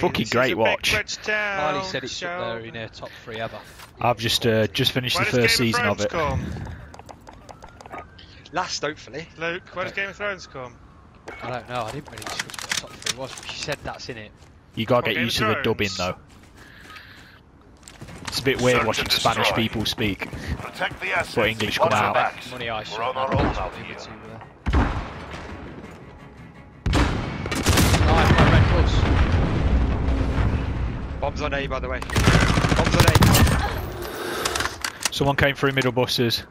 Fucking This great watch. red town, Miley said it's up there in her top three ever. I've just uh, just finished Where the first season of of it. Come? Last, hopefully. Luke, where does Game of Thrones come? I don't know. I didn't really discuss what the top three was. But she said that's in it. You gotta Oh, get Game used to the dubbing though. It's a bit weird Search watching Spanish people speak. The. But English come out. Money I should We're on our own out here. Bombs on A, by the way. Bombs on A. Someone came through middle buses.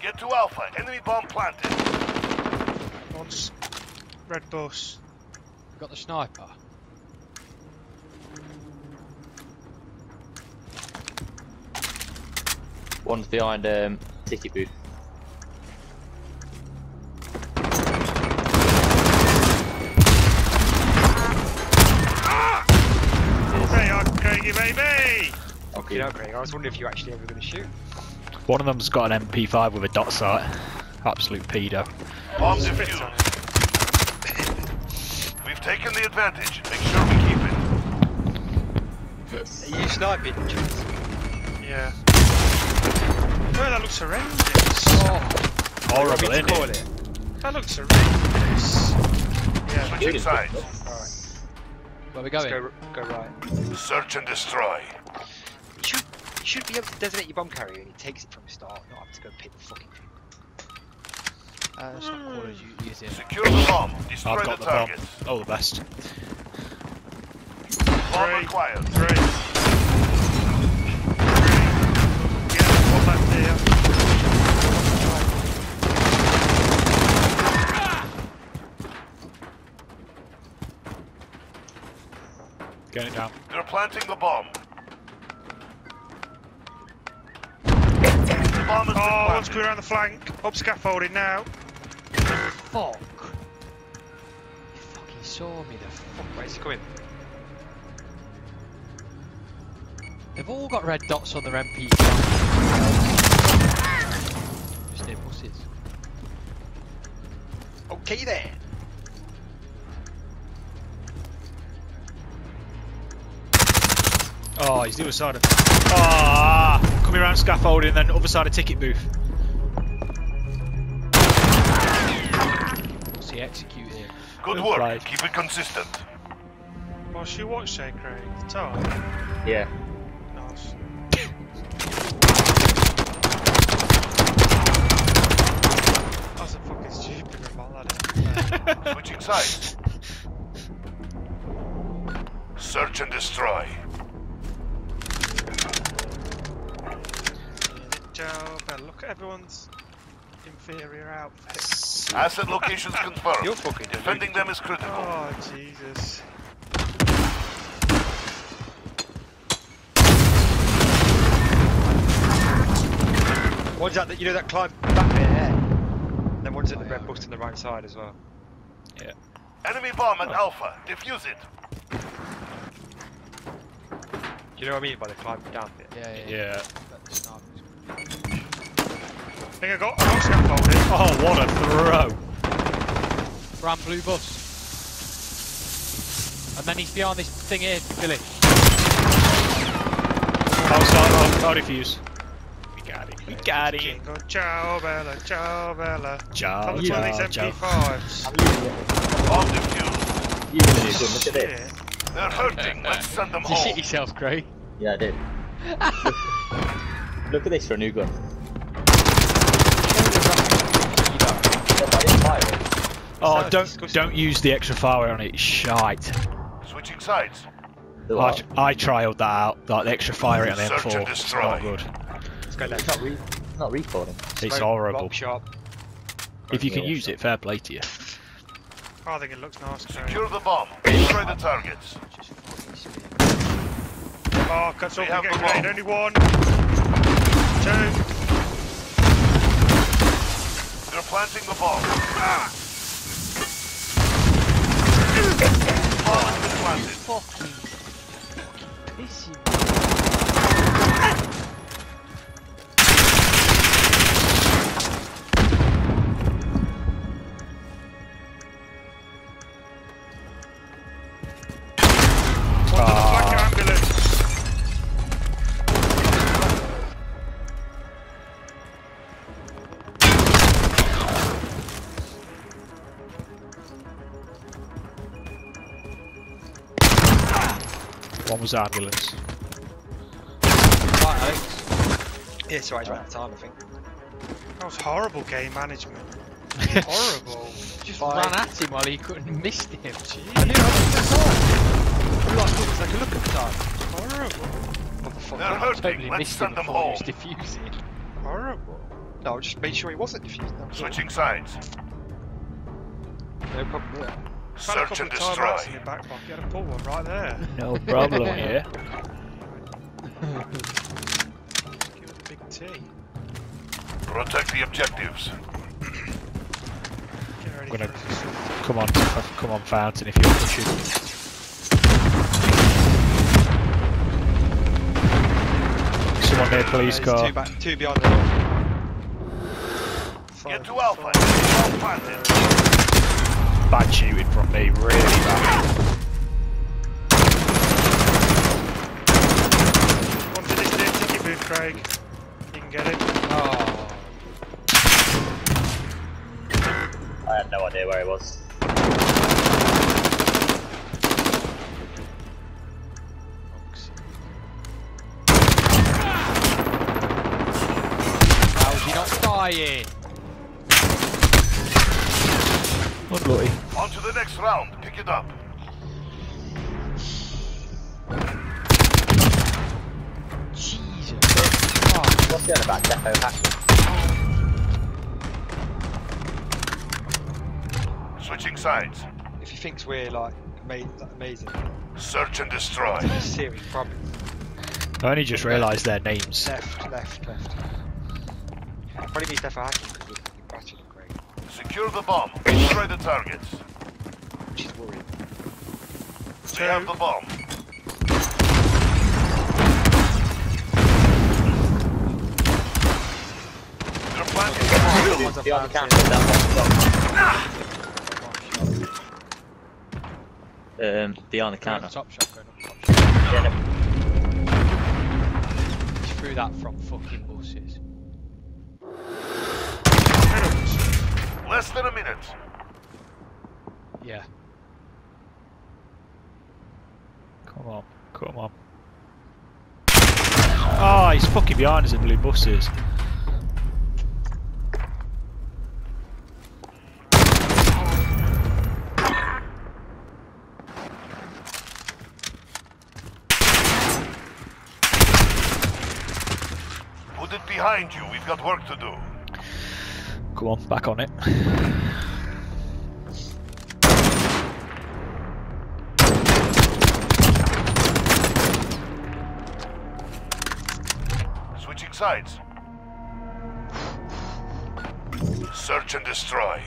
Get to Alpha. Enemy bomb planted. What's red bus? Got the sniper. One's behind um, ticket booth. You I was wondering if you actually ever going to shoot. One of them's got an MP5 with a dot sight. Absolute pedo. Bomb Spit on defused. We've taken the advantage. Make sure we keep it. Are you sniping? Jules? Yeah. Oh, that looks horrendous. Oh, Horrible, What do isn't call it? it? That looks horrendous. Yeah, Switching sides. where we Let's going? go, go right. Search and destroy. You should, be able to designate your bomb carrier and he takes it from the start, not have to go pick the fucking thing. Uh, it's not Call of Duty, is it? Secure the bomb. Destroy I've the got the bomb. targets. Oh, the best. Bomb Three. acquired. three. Yeah, one back there. Getting it down. They're planting the bomb. The bomb has Oh, one's coming around the flank. Up scaffolding now. Fuck. You fucking saw me, the fuck. Where's he coming? They've all got red dots on their MP. Just near buses. Okay then. Oh, he's the other side of. Ah, coming around scaffolding, then other side of ticket booth. What's he executing? Good work. played. Keep it consistent. What's your watch say, Craig? The time? Yeah. Nice. That's a fucking stupid remark, that is. Switching sides. Search and destroy. Everyone's inferior outfit. Asset locations confirmed. You're fucking Defending them is critical. Oh, Jesus. One's that, the, you know that climb back bit there. Then one's at the red bus on the right side as well. Yeah. Enemy bomb at Alpha. Defuse it. Do you know what I mean by the climb down bit? Yeah, yeah. Yeah. Let the snipers- I think I got, I got scaffolding. Oh, what a throw! Brand blue bus. And then he's behind this thing here, Billy. Oh, sorry, oh, oh, defuse. We got it. We got it. Jingle, ciao, Bella, ciao, Bella. Ciao, Tell us one ciao, these. MP5s. Bomb defused. You really good. Look at this. Shit. They're hurting. Let's send them You shit yourself, Craig. Yeah, I did. Look at this for a new gun. Yeah, but I didn't fire it. Oh, So don't don't use the extra fire on it. Shite. Switching sides. I. I trialed that out. Like the extra fire on the Search and M4. It's not good. Let's go It's not, re- it's not recording. It's Smoke, horrible. rock sharp. If you can use sure. it, fair play to you. Oh, I think it looks nice, Craig. Secure the bomb. Destroy the targets. Oh, cuts We off have the bomb. Only one. Two. Planting the bomb. Ah! Bomb has been planted. Fucking. Pissing. One was ambulance. Right, Alex. Yeah, sorry, he's ran out of time, I think. That was horrible game management. horrible. Just Fine. ran at him while he couldn't missed him. I knew I looked at the time. All I thought was I could look at the time. Horrible. What the fuck? They're I hurting. totally Let's missed him send them before he was defusing. Horrible. No, I just made sure he wasn't defused. That was all. Switching sides. No problem with that. Found a Search and of time rats in destroy. your back pocket. You had to pull one right there. No problem here. Give it a big T. Protect the objectives. Get ready Gonna- for his assault. Come on, come on, Fountain, if you're pushing. Someone near police there's car. Two, back, two behind the. Get to Fine, Alpha. fine. Well planted. Bad shooting from me, really bad. One to this near ticket booth, Craig. You can get it. Oh. I had no idea where he was. How's he not dying? Unlucky. On to the next round. Pick it up. Jesus. What's the other about Defo hacking? Switching sides. If he thinks we're like, amazing, Search and destroy. serious problem. I only just realised their names. Left, left, left. Probably means definitely hacking because we're battered and great. Secure the bomb. Destroy the targets. Which worried. worrying. They have the bomb. They're planting the bomb. The other fan camera, that one. Um, beyond the Going counter. top shot, going up top shot. Yeah, no, He threw that from fucking buses. Less than a minute. Yeah. Come on, come on. Oh, he's fucking behind us in blue buses. Put it behind you. We've got work to do. Come on, back on it. Switching sides. Search and destroy.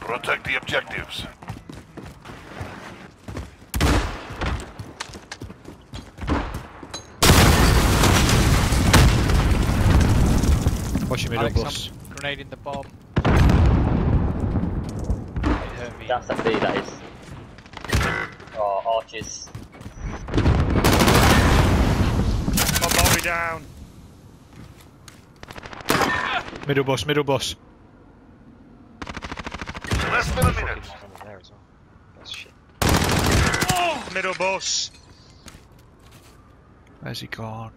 Protect the objectives. Watch your middle Alex, bus. I'm grenading the bomb. It hurt me. That's the B, that is. Oh, arches. Bomb Murray down. Middle bus, middle bus. Less than a minute. Fucking there as well. That's shit. Middle bus. Where's he gone?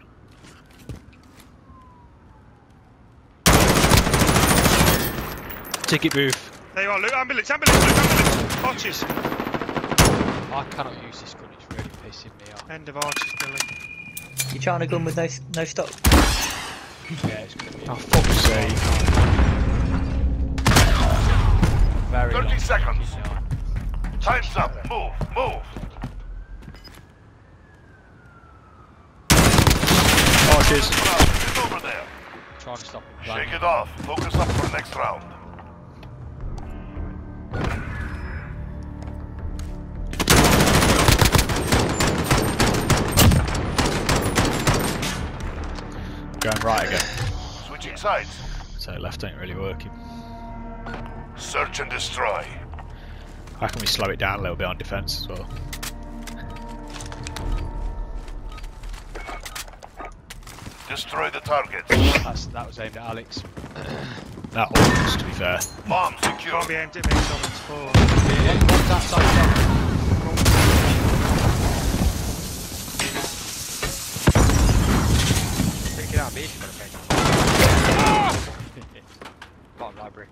Ticket booth. There you are, Luke. Ambulance, ambulance, Luke, ambulance. Arches. I cannot use this gun, it's really pissing me off. End of arches, Billy. You're trying to gun with no, no stock? Yeah, it's gonna be Oh, fuck's sake. very 30 long seconds. Time's up. Move, move. Arches. Get over there. Trying to stop him Shake it off. Focus up for next round. Switching sides. So left ain't really working. Search and destroy. How can we slow it down a little bit on defence as well? Destroy the target. That's, that was aimed at Alex. That was, to be fair. Bomb secure. Can't be aimed at me, someone's forward. One, one's outside shop. Take it out, me if you're gonna pay. Bottom library.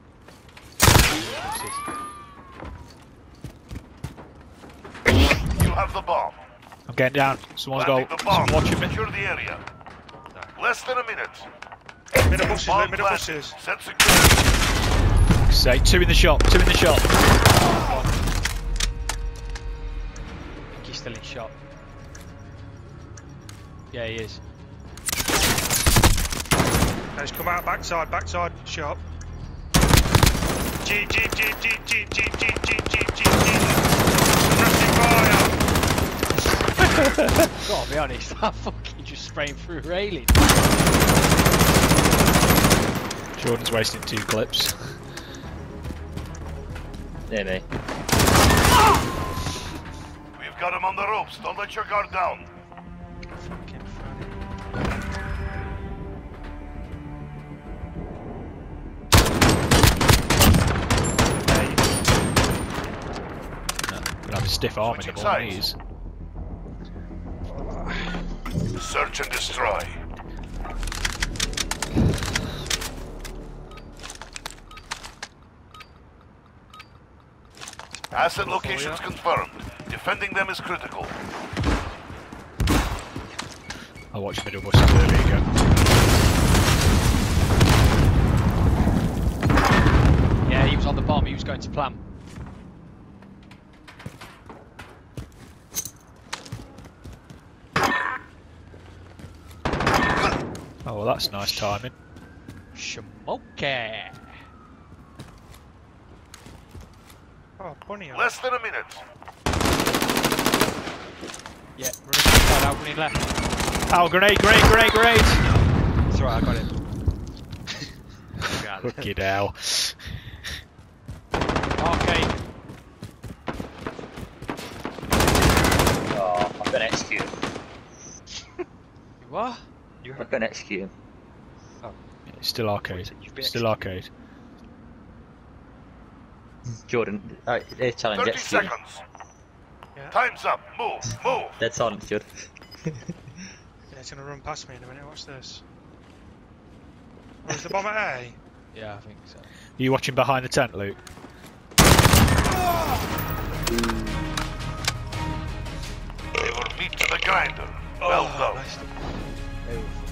You have the bomb. I'm getting down. Someone's got. Planting the. Someone watching me. Secure the area. Less than a minute. Middle bushes, Bomb mate, middle planted. bushes. Set secure. Say two in the shop. Two in the shop. I think he's still in shop. Yeah, he is. Let's come out backside, backside shop. Jeep, jeep, jeep, jeep, jeep, jeep, jeep, jeep, jeep, jeep, jeep. Suppressing fire. Gotta be honest, I'm fucking just spraying through railing. Jordan's wasting two clips. Near me. We've got him on the ropes. Don't let your guard down. Fucking funny. Gonna have stiff arm in the Switching morning. sides. He's Search and destroy. Asset locations confirmed. Defending them is critical. I watched middle buses earlier ago. Yeah, he was on the bomb, he was going to plan. Oh well, that's nice timing. Smoky! Oh, bunny. on. Less than a minute. Yeah, running inside out, running left. Oh, grenade, grenade, grenade, grenade! It's alright, I got him. Fucking hell. Arcade. Oh, I'm gonna execute him. You what? I'm gonna execute him. It's still arcade. You've been Still arcade. Jordan, uh, they challenge 30 execute seconds. Yeah. Time's up. Move. Move. Dead silence, Jordan. Yeah, it's gonna run past me in a minute. Watch this. Oh, is the bomb at A? Yeah, I think so. Are you watching behind the tent, Luke? They were meat to the grinder. Well Oh, done. nice. Hey.